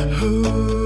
Ooh.